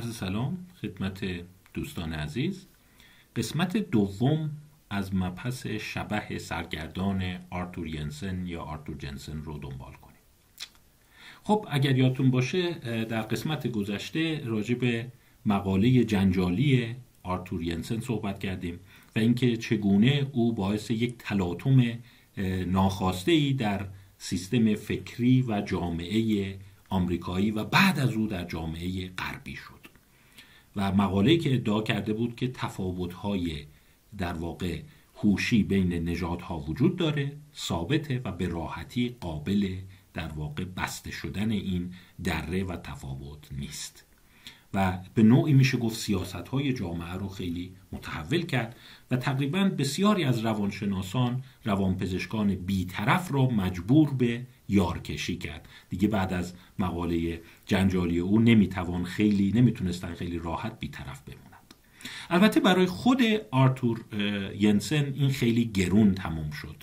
عرض سلام خدمت دوستان عزیز. قسمت دوم از مبحث شبه سرگردان آرتور ینسن یا آرتور جنسن رو دنبال کنیم. خب اگر یادتون باشه در قسمت گذشته راجع به مقاله جنجالی آرتور ینسن صحبت کردیم و اینکه چگونه او باعث یک تلاطم ناخواسته ای در سیستم فکری و جامعه آمریکایی و بعد از او در جامعه غربی شد. و مقاله که ادعا کرده بود که تفاوت‌های در واقع هوشی بین نژادها وجود داره ثابته و به راحتی قابل در واقع بسته شدن این دره و تفاوت نیست. و به نوعی میشه گفت سیاست های جامعه رو خیلی متحول کرد و تقریبا بسیاری از روانشناسان روانپزشکان بیطرف رو مجبور به یارکشی کرد. دیگه بعد از مقاله جنجالی او نمی‌توان خیلی نمی‌تونستن خیلی راحت بیطرف بمونند. البته برای خود آرتور ینسن این خیلی گرون تموم شد.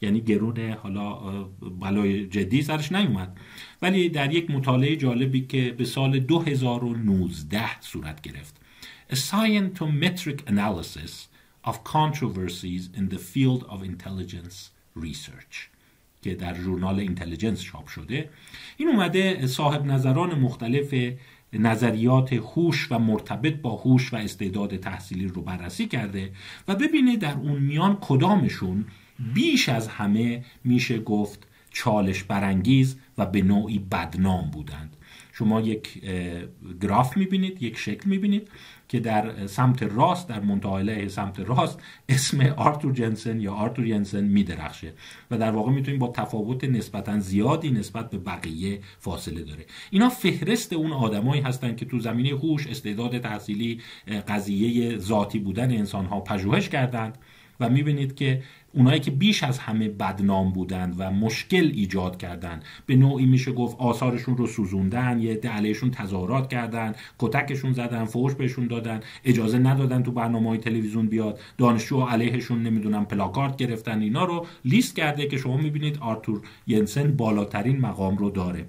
یعنی گرون حالا بلای جدی سرش نیومد. ولی در یک مطالعه جالبی که به سال 2019 صورت گرفت. A Scientometric Analysis of Controversies in the Field of Intelligence Research. که در ژورنال اینتلیجنس چاپ شده این اومده صاحب نظران مختلف نظریات هوش و مرتبط با هوش و استعداد تحصیلی رو بررسی کرده و ببینه در اون میان کدامشون بیش از همه میشه گفت چالش برانگیز و به نوعی بدنام بودند. شما یک گراف می‌بینید یک شکل می‌بینید. که در سمت راست در منتهاله سمت راست اسم آرتور جنسن یا آرتور ینسن میدرخشه و در واقع می‌تونید با تفاوت نسبتا زیادی نسبت به بقیه فاصله داره. اینا فهرست اون آدمایی هستند که تو زمینه هوش استعداد تحصیلی قضیه ذاتی بودن انسان ها پژوهش کردند و می‌بینید که اونایی که بیش از همه بدنام بودند و مشکل ایجاد کردند. به نوعی میشه گفت آثارشون رو سوزوندن یه علیهشون تظاهرات کردن کتکشون زدن فوش بهشون دادن اجازه ندادن تو برنامه های تلویزیون بیاد. دانشجو علیهشون نمی‌دونم پلاکارد گرفتن اینا رو لیست کرده که شما می‌بینید آرتور ینسن بالاترین مقام رو داره.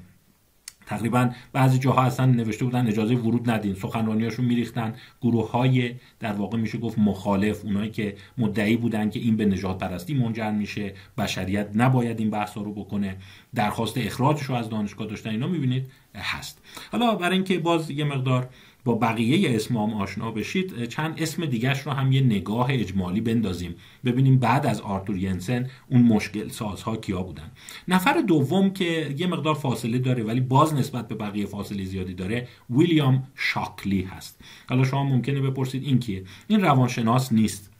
تقریبا بعضی جاها اصلا نوشته بودن اجازه ورود ندین. سخنرانیاشون میریختن. گروه های در واقع میشه گفت مخالف اونایی که مدعی بودن که این به نجات پرستی منجر میشه. بشریت نباید این بحثا رو بکنه. درخواست اخراجش رو از دانشگاه داشتن اینا می‌بینید هست. حالا برای اینکه باز یه مقدار با بقیه اسمام آشنا بشید چند اسم دیگرش رو هم یه نگاه اجمالی بندازیم. ببینیم بعد از آرتور ینسن اون مشکل سازها کیا بودن. نفر دوم که یه مقدار فاصله داره ولی باز نسبت به بقیه فاصله زیادی داره ویلیام شاکلی هست. حالا شما ممکنه بپرسید این کیه؟ این روانشناس نیست.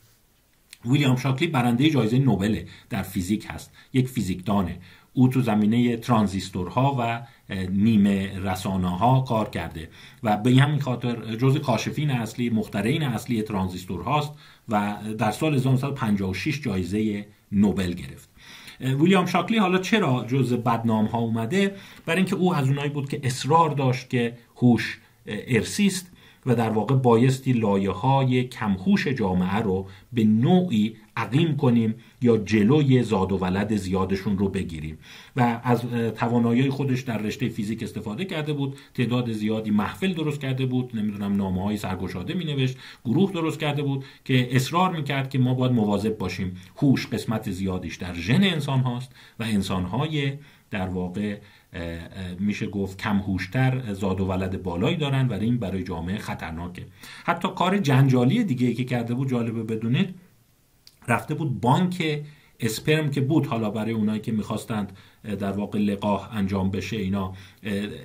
ویلیام شاکلی برنده جایزه نوبل در فیزیک هست. یک فیزیکدانه. او تو زمینه ترانزیستورها و نیمه رسانه ها کار کرده و به همین خاطر جز کاشفین اصلی مخترعین اصلی ترانزیستور هاست و در سال 1956 جایزه نوبل گرفت. ویلیام شاکلی حالا چرا جز بدنام ها اومده؟ برای اینکه او از اونایی بود که اصرار داشت که هوش ارسیست و در واقع بایستی لایه های کمهوش جامعه رو به نوعی عقیم کنیم یا جلوی زاد و ولد زیادشون رو بگیریم. و از توانایی خودش در رشته فیزیک استفاده کرده بود تعداد زیادی محفل درست کرده بود نمی‌دونم نامه های سرگشاده می نوشت گروه درست کرده بود که اصرار می کرد که ما باید مواظب باشیم هوش قسمت زیادیش در ژن انسان هاست و انسان های در واقع میشه گفت کم هوشتر زاد و ولد بالایی دارن و این برای جامعه خطرناکه. حتی کار جنجالی دیگه که کرده بود جالبه بدونید رفته بود بانک اسپرم که بود حالا برای اونایی که می‌خواستند در واقع لقاح انجام بشه اینا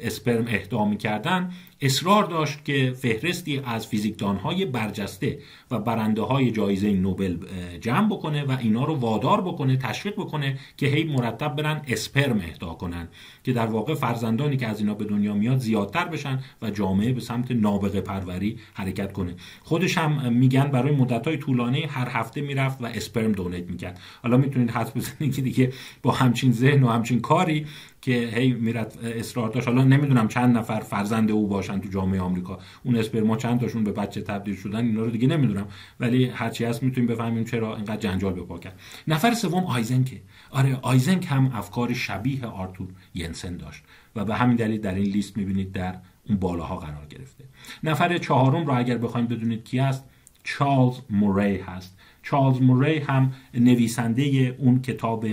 اسپرم اهدا می‌کردن. اصرار داشت که فهرستی از فیزیکدانهای برجسته و برنده های جایزه نوبل جمع بکنه و اینا رو وادار بکنه تشویق بکنه که هی مرتب برن اسپرم اهدا کنن که در واقع فرزندانی که از اینا به دنیا میاد زیادتر بشن و جامعه به سمت نابغه پروری حرکت کنه. خودش هم میگن برای مدت های طولانی هر هفته می‌رفت و اسپرم دونیت می‌کرد. حالا می‌تونید حد بزنید که دیگه با همچین ذهن و کاری که هی میرد اصرار داشت. حالا نمی‌دونم چند نفر فرزند او باشن تو جامعه آمریکا. اون اسپرما چند تاشون به بچه تبدیل شدن اینا رو دیگه نمی‌دونم. ولی هرچی هست می‌تونیم بفهمیم چرا اینقدر جنجال به پا کرد. نفر سوم آیزنکه آره آیزنک هم افکار شبیه آرتور ینسن داشت و به همین دلیل در این لیست می‌بینید در اون بالاها قرار گرفته. نفر چهارم رو اگر بخوایم بدونید کی است چارلز موری هست. چارلز موری هم نویسنده اون کتاب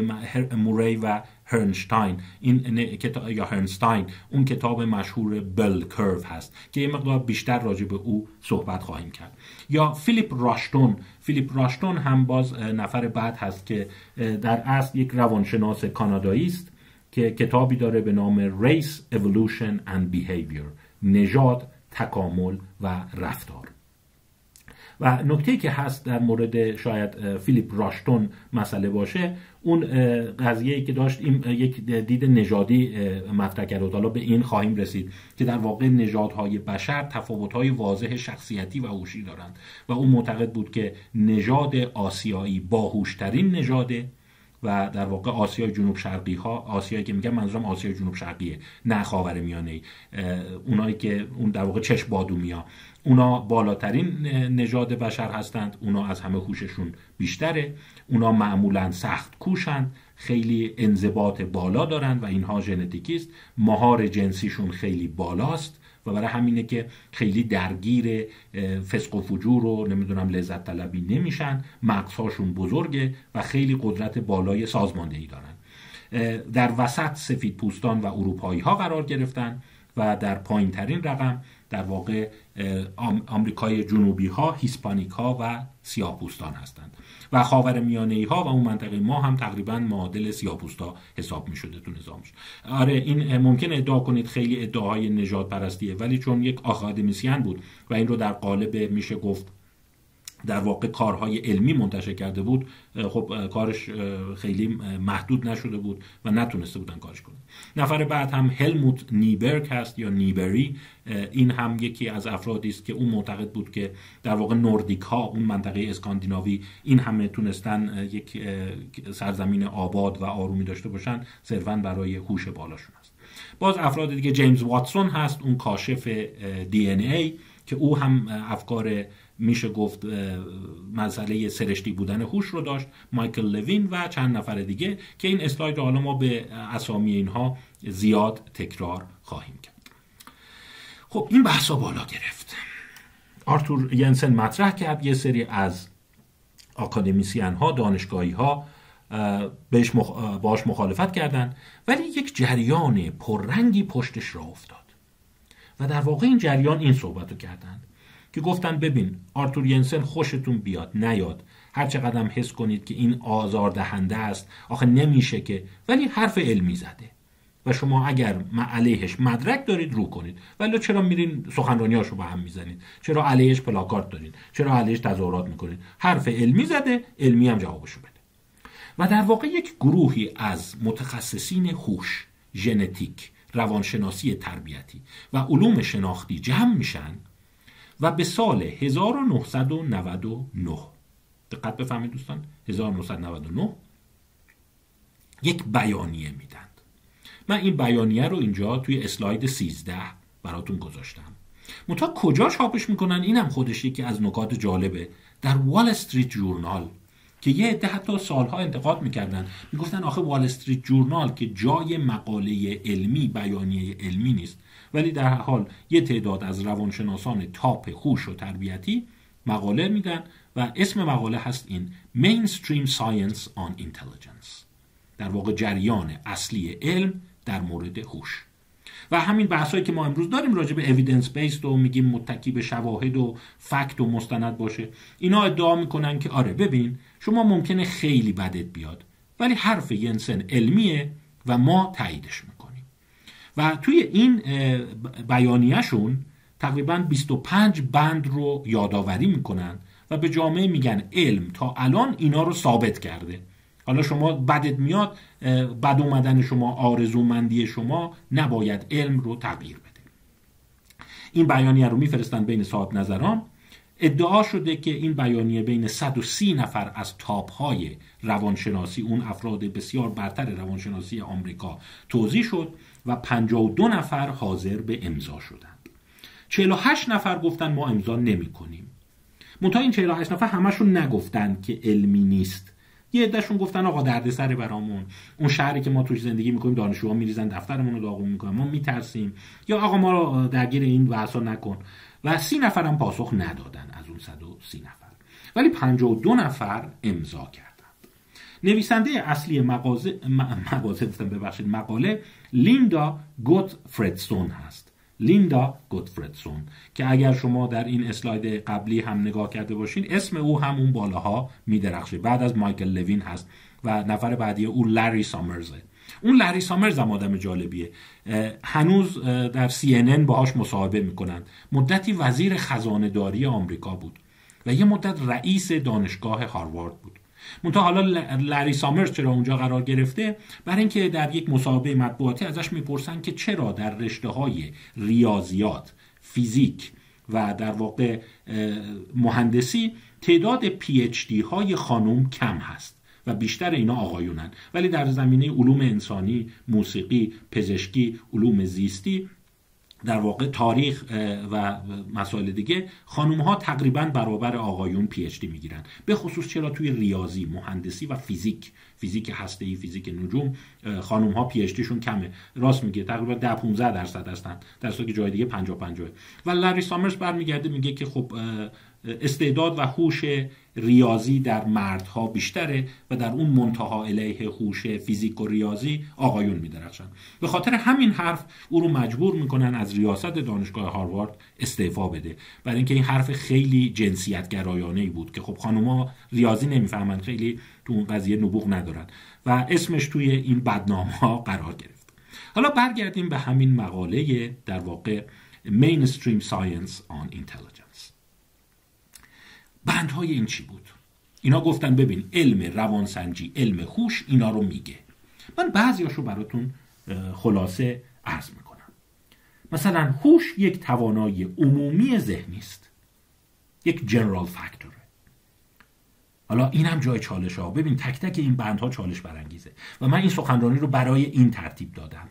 موری و هرنشتاین این یا هرنستاین اون کتاب مشهور بل کرو هست که یه مقدار بیشتر راجع به او صحبت خواهیم کرد. یا فیلیپ راشتون فیلیپ راشتون هم باز نفر بعد هست که در اصل یک روانشناس کانادایی است که کتابی داره به نام Race Evolution and Behavior. نژاد تکامل و رفتار. و نکته که هست در مورد شاید فیلیپ راشتون مسئله باشه اون قضیه که داشت این یک دید نژادی مطرح کرد حالا به این خواهیم رسید که در واقع نژادهای بشر تفاوت‌های واضح شخصیتی و هوشی دارند و اون معتقد بود که نژاد آسیایی باهوشترین نژاده و در واقع آسیای جنوب شرقی ها آسیایی که میگم منظورم آسیای جنوب شرقیه نه خاور میانه اونایی که اون در واقع چشم بادومیا اونا بالاترین نژاد بشر هستند اونا از همه خوششون بیشتره اونا معمولا سخت کوشند خیلی انضباط بالا دارند و اینها ژنتیکی است مهار جنسیشون خیلی بالاست و برای همینه که خیلی درگیر فسق و فجور رو نمی‌دونم لذت طلبی نمیشن مغزهاشون بزرگه و خیلی قدرت بالای سازماندهی دارن. در وسط سفید پوستان و اروپایی ها قرار گرفتن. و در پایین ترین رقم در واقع آمریکای جنوبی ها هیسپانیک ها و سیاه پوستان هستند. و خاور میانه ها و اون منطقه ما هم تقریبا معادل سیاپوستا حساب می شده تو نظامش. آره این ممکن ادعا کنید خیلی ادعاهای نجات پرستیه ولی چون یک آکادمیسیان بود و این رو در قالب میشه گفت در واقع کارهای علمی منتشر کرده بود خب کارش خیلی محدود نشده بود و نتونسته بودن کارش کنه نفر بعد هم هلموت نیبرگ هست یا نیبری این هم یکی از افرادی است که اون معتقد بود که در واقع نوردیک ها اون منطقه اسکاندیناوی این همه تونستن یک سرزمین آباد و آرومی داشته باشن صرفا برای هوش بالاشون است باز افراد دیگه جیمز واتسون هست اون کاشف دی ای که او هم افکار میشه گفت مسئله سرشتی بودن هوش رو داشت مایکل لوین و چند نفر دیگه که این اسلاید رو حالا ما به اسامی اینها زیاد تکرار خواهیم کرد. خب این بحثا بالا گرفت. آرتور ینسن مطرح کرد یه سری از آکادمیسیان ها دانشگاهی ها بهش مخ... باش مخالفت کردند ولی یک جریان پررنگی پشتش را افتاد. و در واقع این جریان این صحبت رو کردند که گفتن ببین آرتور ینسن خوشتون بیاد نیاد. هر چقدر حس کنید که این آزار دهنده است آخه نمیشه که ولی حرف علمی زده. و شما اگر علیهش مدرک دارید رو کنید. ولی چرا میرین سخنرانیاشو با هم می‌زنید؟ چرا علیهش پلاکارت دارید؟ چرا علیهش تظاهرات می‌کنید؟ حرف علمی زده علمی هم جوابشو بده. و در واقع یک گروهی از متخصصین هوش ژنتیک روانشناسی تربیتی و علوم شناختی جمع میشن. و به سال 1999 دقت بفهمید دوستان. 1999 یک بیانیه میدند. من این بیانیه رو اینجا توی اسلاید 13 براتون گذاشتم. منتها کجا چاپش می‌کنن؟ اینم خودش یکی از نکات جالبه. در وال استریت جورنال که یه عده حتی سالها انتقاد می‌کردن. می‌گفتن آخه وال استریت جورنال که جای مقاله علمی بیانیه علمی نیست. ولی در حال یه تعداد از روانشناسان تاپ خوش و تربیتی مقاله میدن و اسم مقاله هست این Mainstream Science on Intelligence. در واقع جریان اصلی علم در مورد هوش. و همین بحثایی که ما امروز داریم راجع به اویدنس بیسد و میگیم متکی به شواهد و فکت و مستند باشه اینا ادعا می‌کنن که آره ببین شما ممکنه خیلی بدت بیاد ولی حرف ینسن علمیه و ما تاییدش می‌کنیم. و توی این بیانیهشون تقریبا 25 بند رو یادآوری می‌کنن و به جامعه میگن علم. تا الان اینا رو ثابت کرده. حالا شما بدت میاد بد اومدن شما آرزومندی شما نباید علم رو تغییر بده. این بیانیه رو میفرستن بین صاحب نظران. ادعا شده که این بیانیه بین 130 نفر از تاپ های روانشناسی اون افراد بسیار برتر روانشناسی آمریکا توضیح شد. و 52 نفر حاضر به امضا شدند. 48 نفر گفتن ما امضا نمی کنیم. منتها این 48 نفر همشون نگفتن که علمی نیست. یه عدهشون گفتن آقا دردسر برامون. اون شهری که ما توش زندگی می‌کنیم دانشجوها میریزن دفترمون رو داغون می‌کنن. ما میترسیم. یا آقا ما رو درگیر این بحثا نکن. و سی نفرم پاسخ ندادن از اون 130 نفر. ولی 52 نفر امضا کردن. نویسنده اصلی مغازه مغازه ببخشید مقاله لیندا گوت فردسون هست. لیندا گوتفردسون که اگر شما در این اسلاید قبلی هم نگاه کرده باشین اسم او هم اون بالاها میدرخشه. بعد از مایکل لوین هست و نفر بعدی او لری سامرزه. اون لری سامرز هم آدم جالبیه. هنوز در سی ان باهاش مصاحبه می‌کنند. مدتی وزیر خزانه داری آمریکا بود و یه مدت رئیس دانشگاه هاروارد بود. منتها حالا لری سامرز چرا اونجا قرار گرفته؟ برای اینکه در یک مصاحبه مطبوعاتی ازش می‌پرسن که چرا در رشته های ریاضیات فیزیک و در واقع مهندسی تعداد پی اچ دی های خانم کم هست و بیشتر اینا آقایونن. ولی در زمینه علوم انسانی موسیقی پزشکی علوم زیستی در واقع تاریخ و مسائل دیگه خانوم ها تقریبا برابر آقایون PhD می‌گیرن به خصوص چرا توی ریاضی مهندسی و فیزیک فیزیک هسته ای فیزیک نجوم خانوم ها PhD شون کمه. راست میگه تقریبا 10 15 درصد هستن. در که جای دیگه 50 50 و لری سامرز برمیگرده میگه که خب استعداد و هوش ریاضی در مردها بیشتره و در اون منتها علیه هوش فیزیک و ریاضی آقایون میدرخشن. به خاطر همین حرف او رو مجبور می‌کنن از ریاست دانشگاه هاروارد استعفا بده. برای اینکه این حرف خیلی جنسیت گرایانه ای بود که خب خانوما ریاضی نمی‌فهمن خیلی تو اون قضیه نبوغ ندارن و اسمش توی این بدنامه ها قرار گرفت. حالا برگردیم به همین مقاله در واقع Mainstream Science on Intelligence. بندهای این چی بود؟ اینا گفتن ببین علم روانسنجی علم هوش اینا رو میگه. من بعضیاشو براتون خلاصه عرض می‌کنم. مثلا هوش یک توانایی عمومی ذهنی است. یک جنرال فاکتوره. حالا این هم جای چالش ها ببین تک تک این بندها چالش برانگیزه. و من این سخنرانی رو برای این ترتیب دادم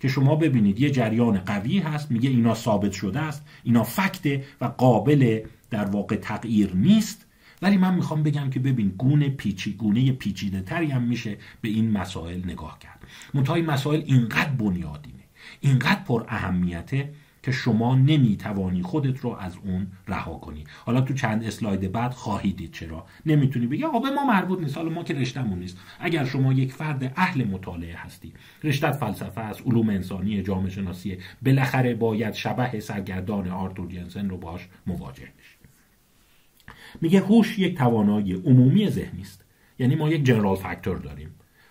که شما ببینید یه جریان قوی هست میگه اینا ثابت شده است اینا فکته و قابل در واقع تغییر نیست. ولی من می‌خوام بگم که ببین گونه پیچی گونه پیچیده تری هم میشه به این مسائل نگاه کرد. منتهای مسائل اینقدر بنیادینه اینقدر پر اهمیته که شما نمی‌توانی خودت رو از اون رها کنی. حالا تو چند اسلاید بعد خواهی دید چرا. نمی‌تونی بگی آقا ما مربوط نیست حالا ما که رشتهمون نیست. اگر شما یک فرد اهل مطالعه هستی رشتت فلسفه است علوم انسانی جامعه شناسی بالاخره باید شبه سرگردان آرتور جنسن رو باش مواجه میگه هوش یک توانایی عمومی ذهنی است. یعنی ما یک جنرال فاکتور داریم.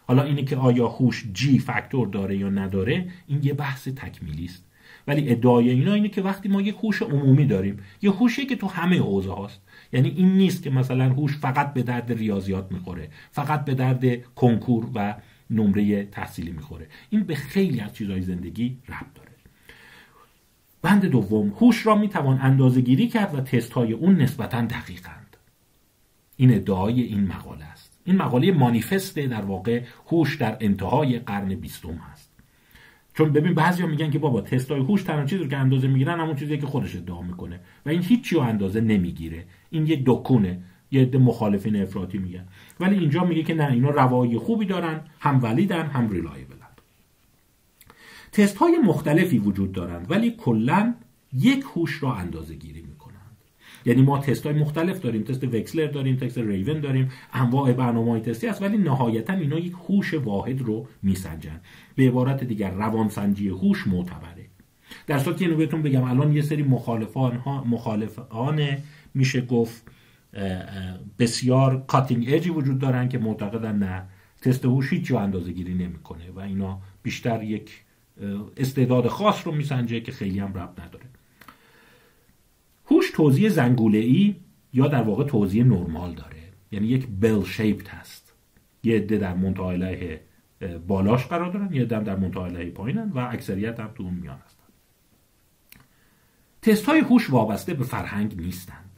حالا اینه که آیا هوش جی فاکتور داره یا نداره این یه بحث تکمیلی است. ولی ادعای اینا اینه که وقتی ما یک هوش عمومی داریم یه هوشی که تو همه حوزه هاست. یعنی این نیست که مثلا هوش فقط به درد ریاضیات می‌خوره فقط به درد کنکور و نمره تحصیلی می‌خوره. این به خیلی از چیزهای زندگی ربط داره. بند دوم هوش را می‌توان اندازه گیری کرد و تست های اون نسبتا دقیقند این ادعای این مقاله است. این مقاله مانیفست در واقع هوش در انتهای قرن بیستم هست چون ببین بعضیا میگن که بابا تستای هوش تنها چیزی که اندازه می‌گیرن همون چیزی که خودش ادعا می‌کنه. و این هیچی رو اندازه نمی‌گیره. این یه دکونه یه عده مخالفین افراطی میگن. ولی اینجا میگه که نه اینا روایی خوبی دارن هم ولیدن هم ریلایبل. تست های مختلفی وجود دارند ولی کلا یک هوش را اندازه گیری می‌کنند. یعنی ما تست های مختلف داریم تست وکسلر داریم تست ریون داریم انواع برنامه های تستی هست ولی نهایتا اینا یک هوش واحد رو میسنجن. به عبارت دیگر روانسنجی هوش معتبره. در صورتی که اینو بهتون بگم الان یه سری مخالفان ها مخالفان میشه گفت بسیار cutting edge ی وجود دارن که معتقدن نه تست هوش هیچ اندازه گیری نمی‌کنه و اینا بیشتر یک استعداد خاص رو میسنجه که خیلی هم ربط نداره. هوش توزیع زنگوله ای یا در واقع توزیع نرمال داره. یعنی یک bell-shaped هست. یه عده در منتهای بالاش قرار دارن یه عده در منتهای پایینن و اکثریت هم تو میان هستن. تست های هوش وابسته به فرهنگ نیستند.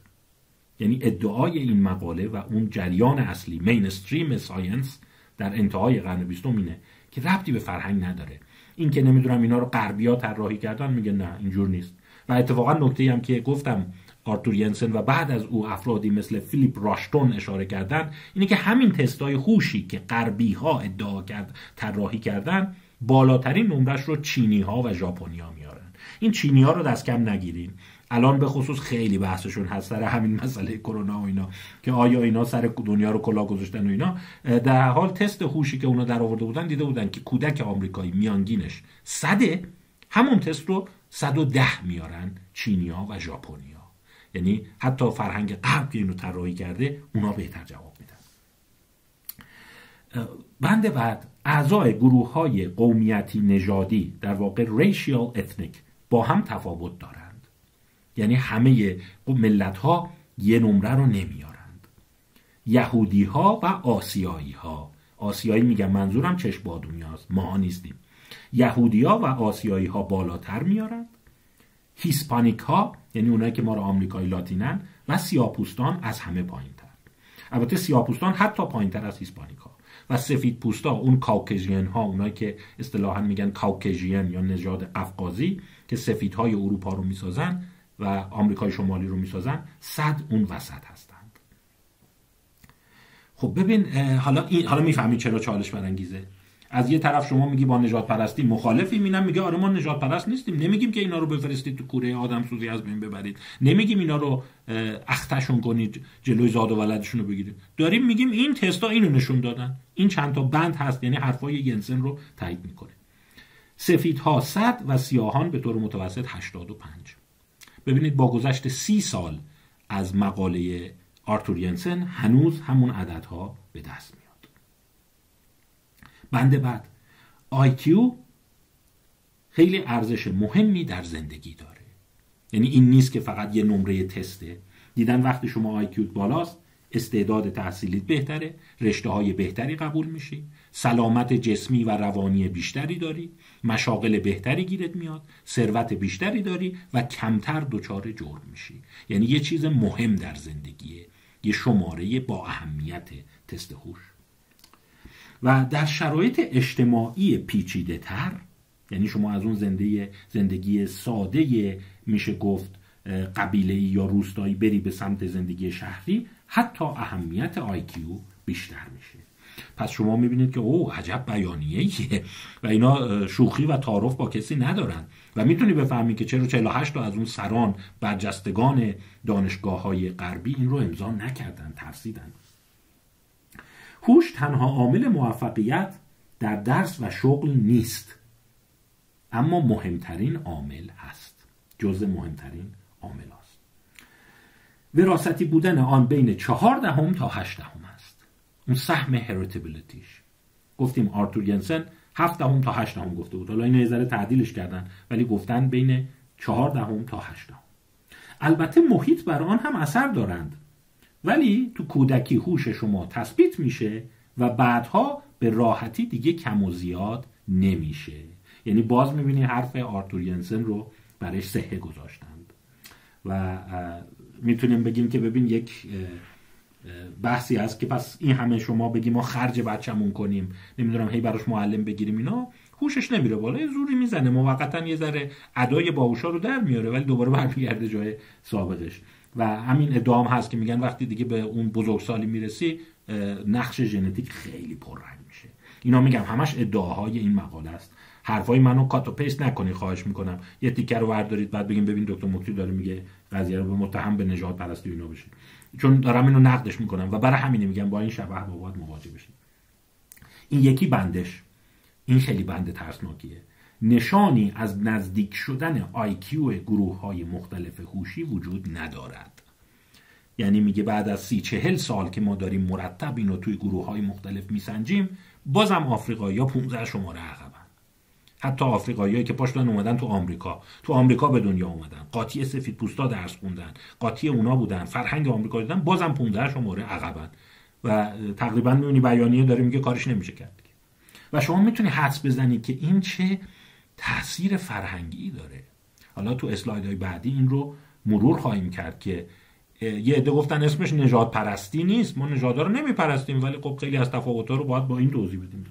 یعنی ادعای این مقاله و اون جریان اصلی mainstream science در انتهای قرن بیستم اینه که ربطی به فرهنگ نداره. این که نمی‌دونم اینا رو غربیا طراحی کردن میگه نه اینجور نیست. و اتفاقا نکته هم که گفتم آرتور ینسن و بعد از او افرادی مثل فیلیپ راشتون اشاره کردن اینه که همین تستای هوشی که غربی ها ادعا کرد طراحی کردن بالاترین نمرش رو چینی ها و ژاپنیا میارن. این چینی ها رو دست کم نگیرین. الان به خصوص خیلی بحثشون هست سر همین مسئله کرونا و اینا که آیا اینا سر دنیا رو کلا گذاشتن و اینا. در حال تست هوشی که اونا در آورده بودن دیده بودن که کودک آمریکایی میانگینش صده همون تست رو 110 میارن چینیا و ژاپنیا. یعنی حتی فرهنگ غرب که اینو طراحی کرده اونا بهتر جواب میدن. بند بعد اعضای گروه های قومیتی نژادی در واقع racial ethnic با هم تفاوت دارند یعنی همه ملت ها یه نمره رو نمیارند. یهودی ها و آسیایی ها آسیایی میگم منظورم چشم بادونیاست ما نیستیم. یهودی ها و آسیایی ها بالاتر میارند. هیسپانیک ها یعنی اونایی که ما رو آمریکایی لاتینن و سیاپوستان از همه پایین تر البته سیاپوستان حتی پایین تر از هیسپانیک ها و سفید پوستا اون کاوکژین ها اونایی که اصطلاحا میگن کاوکژین یا نژاد قفقازی که سفید های اروپا رو می‌سازن و آمریکای شمالی رو می‌سازن صد اون وسط هستند. خب ببین حالا این حالا می‌فهمید چرا چالش برانگیزه. از یه طرف شما میگی با نجات پرستی مخالفی مینم میگه آره ما نجات پرست نیستیم. نمیگیم که اینا رو بفرستید تو کوره آدم سوزی از بین ببرید. نمیگیم اینا رو اختشون کنید جلوی زاد و ولدشون رو بگیرید. داریم میگیم این تستا اینو نشون دادن. این چند تا بند هست یعنی حرفای ینسن رو تایید می‌کنه. سفیدها 100 و سیاهان به طور متوسط 85 ببینید با گذشت سی سال از مقاله آرتور ینسن هنوز همون عددها به دست میاد. بند بعد IQ خیلی ارزش مهمی در زندگی داره. یعنی این نیست که فقط یه نمره تسته. دیدن وقتی شما IQ بالاست استعداد تحصیلیت بهتره رشته های بهتری قبول میشی. سلامت جسمی و روانی بیشتری داری مشاغل بهتری گیرت میاد ثروت بیشتری داری و کمتر دچار جرم میشی. یعنی یه چیز مهم در زندگیه یه شماره با اهمیت تست هوش. و در شرایط اجتماعی پیچیده تر یعنی شما از اون زنده زندگی ساده میشه گفت قبیله یا روستایی بری به سمت زندگی شهری حتی اهمیت آیکیو بیشتر میشه. پس شما می‌بینید که او عجب بیانیه و اینا شوخی و تعارف با کسی ندارن. و می‌تونی بفهمی که چرا 48 تا از اون سران برجستگان دانشگاه های غربی این رو امضا نکردن ترسیدن. هوش تنها عامل موفقیت در درس و شغل نیست اما مهمترین عامل هست. جز مهمترین عامل است وراستی بودن آن بین چهار دهم تا هشت دهم اون سهم گفتیم آرتور ینسن هفت دهم تا هشت دهم گفته بود. حالا این ذره تعدیلش کردن ولی گفتن بین چهار دهم تا هشت دهم. البته محیط بر آن هم اثر دارند. ولی تو کودکی هوش شما تثبیت میشه و بعدها به راحتی دیگه کم و زیاد نمیشه. یعنی باز می‌بینی حرف آرتور ینسن رو برش صحه گذاشتند. و می‌تونیم بگیم که ببین یک بحثی هست که پس این همه شما بگیم ما خرج بچمون کنیم. نمی‌دونم هی براش معلم بگیریم اینا. هوشش نمیره بالا یه زوری می‌زنه. موقتا یه ذره ادای باهوشا رو در میاره ولی دوباره برمیگرده جای سابقش و همین ادام هست که میگن وقتی دیگه به اون بزرگسالی می‌رسی نقش ژنتیک خیلی پررنگ میشه. اینا میگم همش ادعاهای این مقاله است. حرفای منو کات و پیست نکنی خواهش می‌کنم. یه تیکر رو وردارید بعد بگیم ببین دکتر مکتی داره میگه قضیه رو به متهم به نجات پرستی اینا بشه. چون دارم اینو نقدش می‌کنم و برای همین میگم با این شبه با باید مواجه بشیم این یکی بندش. این خیلی بند ترسناکیه. نشانی از نزدیک شدن آیکیو گروه های مختلف هوشی وجود ندارد. یعنی میگه بعد از سی چهل سال که ما داریم مرتب اینو توی گروه های مختلف میسنجیم بازم آفریقایی ها 15 شماره حتی آفریقاییایی که پاشتن اومدن تو آمریکا. تو آمریکا به دنیا اومدن. قاطی سفید پوستا درس خوندن. قاطی اونا بودن. فرهنگ آمریکا دیدن. بازم 15 شماره عقبن. و تقریبا میونی بیانیه داره میگه کارش نمیشه کرد و شما می‌تونی حدس بزنید که این چه تاثیر فرهنگی داره. حالا تو اسلایدهای بعدی این رو مرور خواهیم کرد که یه عده گفتن اسمش نجات پرستی نیست. ما نژادها رو نمیپرستیم ولی خب خیلی از تفاوت‌ها رو باید با این توضیح بدیم.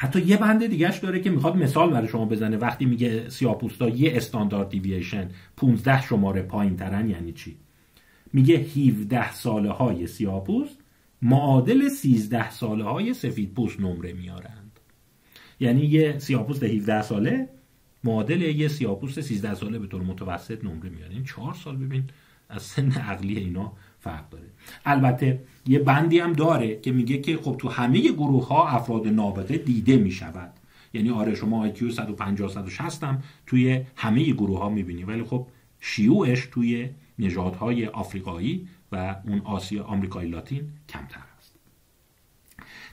حتی یه بند دیگهش داره که می‌خواد مثال برای شما بزنه. وقتی میگه سیاپوستا یه استاندارد دیوییشن 15 شماره پایین ترن یعنی چی؟ میگه 17 ساله های سیاپوست معادل 13 ساله های سفید پوست نمره میارند. یعنی یه سیاپوست 17 ساله معادل یه سیاپوست 13 ساله به طور متوسط نمره میاره. این 4 سال ببین از سن عقلی اینا فرق داره. البته یه بندی هم داره که میگه که خب تو همه گروه ها افراد نابغه دیده می‌شود. یعنی آره شما IQ 150 160 هم توی همه گروه ها می‌بینی. ولی خب شیوعش توی نژادهای آفریقایی و اون آسیا آمریکای لاتین کمتر است.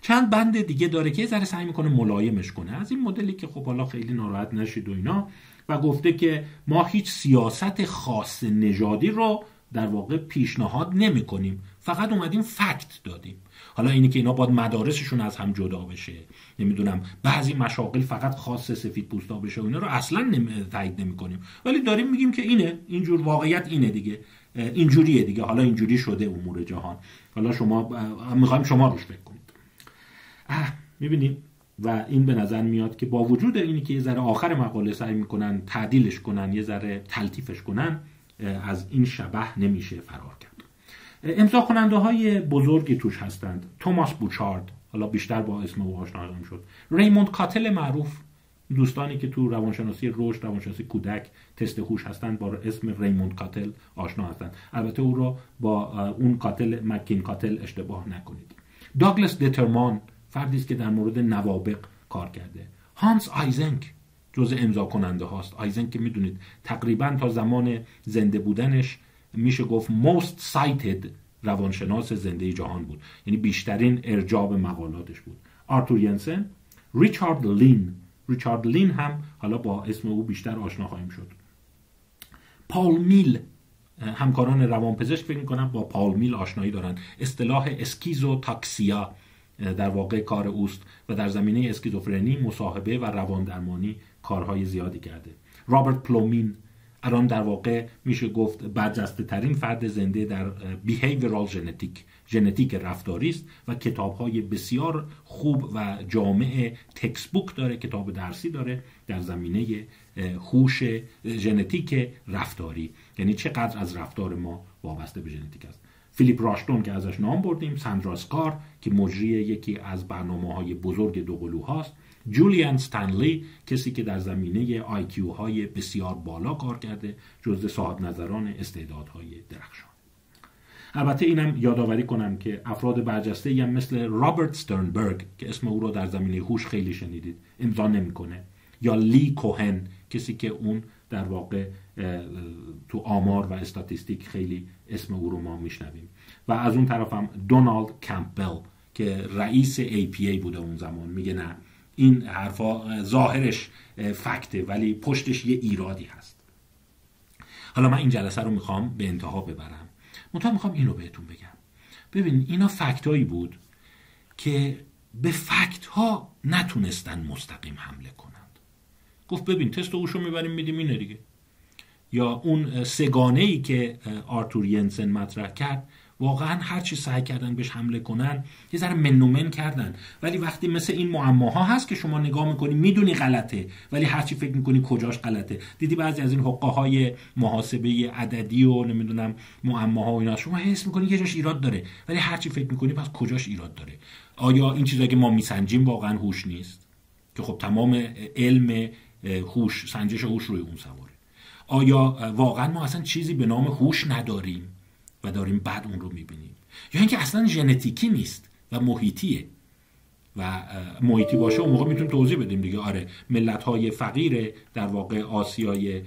چند بند دیگه داره که یه ذره سعی می‌کنه ملایمش کنه. از این مدلی که خب حالا خیلی ناراحت نشید و اینا و گفته که ما هیچ سیاست خاص نژادی رو در واقع پیشنهاد نمی کنیم. فقط اومدیم فکت دادیم. حالا اینی که اینا باید مدارسشون از هم جدا بشه. نمی‌دونم بعضی مشاغل فقط خاص سفید پوستا بشه و اینا رو اصلا تایید نمی کنیم. ولی داریم میگیم که اینه. اینجور واقعیت اینه دیگه. اینجوریه دیگه. حالا اینجوری شده امور جهان. حالا شما می‌خوایم شما روش فکر کنید. می‌بینید و این به نظر میاد که با وجود اینی که یه ذره آخر مقاله سعی می‌کنن تعدیلش کنن یه ذره تلطیفش کنن از این شبه نمیشه فرار کرد. امضا کننده های بزرگی توش هستند. توماس بوچارد حالا بیشتر با اسم او آشنا شد. ریموند کاتل معروف دوستانی که تو روانشناسی رشد روانشناسی کودک تست هوش هستند با اسم ریموند کاتل آشنا هستند. البته او را با اون کاتل مکین کاتل اشتباه نکنید. داگلس دترمان فردی است که در مورد نوابق کار کرده. هانس آیزنک جز امضا کننده هاست. آیزنک که می‌دونید تقریبا تا زمان زنده بودنش میشه گفت most cited روانشناس زنده جهان بود. یعنی بیشترین ارجاع مقالاتش بود. آرتور ینسن ریچارد لین. ریچارد لین هم حالا با اسم او بیشتر آشنا خواهیم شد. پال میل همکاران روانپزشک فکر می‌کنم با پال میل آشنایی دارند. اصطلاح schizotaxia در واقع کار اوست و در زمینه اسکیزوفرنی مصاحبه و رواندرمانی کارهای زیادی کرده. رابرت پلومین الان در واقع میشه گفت برجسته ترین فرد زنده در behavioral genetic ژنتیک رفتاری است و کتاب های بسیار خوب و جامع textbook داره کتاب درسی داره در زمینه هوش ژنتیک رفتاری. یعنی چقدر از رفتار ما وابسته به ژنتیک است. فیلیپ راشتون که ازش نام بردیم ساندرا اسکار که مجری یکی از برنامه های بزرگ دوقلو هاست جولیان ستنلی کسی که در زمینه IQ های بسیار بالا کار کرده جزو صاحب نظران استعدادهای درخشان. البته اینم یادآوری کنم که افراد برجسته هم مثل رابرت سترنبرگ که اسم او رو در زمینه هوش خیلی شنیدید امضا نمی‌کنه یا لی کوهن کسی که اون در واقع تو آمار و استاتیستیک خیلی اسم او رو ما میشنویم. و از اون طرف هم دونالد کمپبل که رئیس APA بوده اون زمان. میگه نه این حرفا ظاهرش فکته ولی پشتش یه ایرادی هست. حالا من این جلسه رو می‌خوام به انتها ببرم. منتها می‌خوام اینو بهتون بگم. ببین اینا فکتایی بود که به فکت ها نتونستن مستقیم حمله کنند گفت ببین تست اوشو می‌بریم میدیم اینه دیگه. یا اون سگانه ای که آرتور ینسن مطرح کرد واقعا هر چی سعی کردن بهش حمله کنن یه ذره منومن کردن. ولی وقتی مثل این معماها هست که شما نگاه می‌کنی می‌دونی غلطه ولی هر چی فکر می‌کنی کجاش غلطه. دیدی بعضی از این حقه های محاسبه عددی و نمی‌دونم معماها و اینا شما حس می‌کنی یه جاش ایراد داره ولی هر چی فکر می‌کنی پس کجاش ایراد داره؟ آیا این چیزایی که ما میسنجیم واقعا هوش نیست؟ که خب تمام علم هوش سنجش هوش روی اون سواره. آیا واقعا ما اصلا چیزی به نام هوش نداریم و داریم بعد اون رو می‌بینیم؟ یا اینکه اصلا ژنتیکی نیست و محیطیه. و محیطی باشه اون موقع می‌تونیم توضیح بدیم دیگه. آره ملت های فقیر در واقع آسیای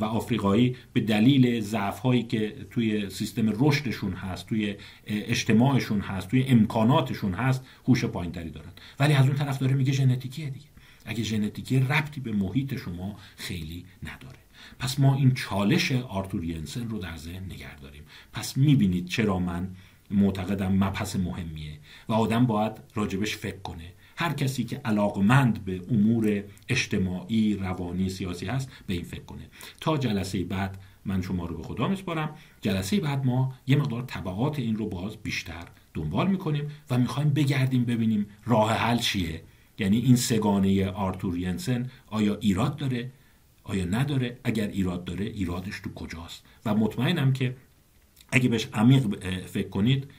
و آفریقایی به دلیل ضعف هایی که توی سیستم رشدشون هست توی اجتماعشون هست توی امکاناتشون هست هوش پایینتری دارن. ولی از اون طرف داره میگه ژنتیکیه دیگه. اگه ژنتیکی ربطی به محیط شما خیلی نداره. پس ما این چالش آرتور ینسن رو در ذهن نگه داریم. پس می‌بینید چرا من معتقدم مبحث مهمیه و آدم باید راجبش فکر کنه. هر کسی که علاقمند به امور اجتماعی روانی سیاسی هست به این فکر کنه. تا جلسه بعد من شما رو به خدا میسپارم. جلسه بعد ما یه مقدار طبقات این رو باز بیشتر دنبال می‌کنیم و می‌خوایم بگردیم ببینیم راه حل چیه. یعنی این سگانه آرتور ینسن آیا ایراد داره؟ آیا نداره؟ اگر ایراد داره ایرادش تو کجاست؟ و مطمئنم که اگه بهش عمیق فکر کنید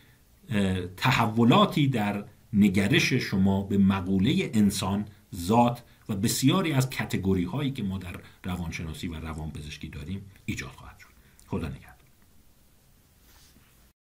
تحولاتی در نگرش شما به مقوله انسان ذات و بسیاری از کتگوری هایی که ما در روانشناسی و روانپزشکی داریم ایجاد خواهد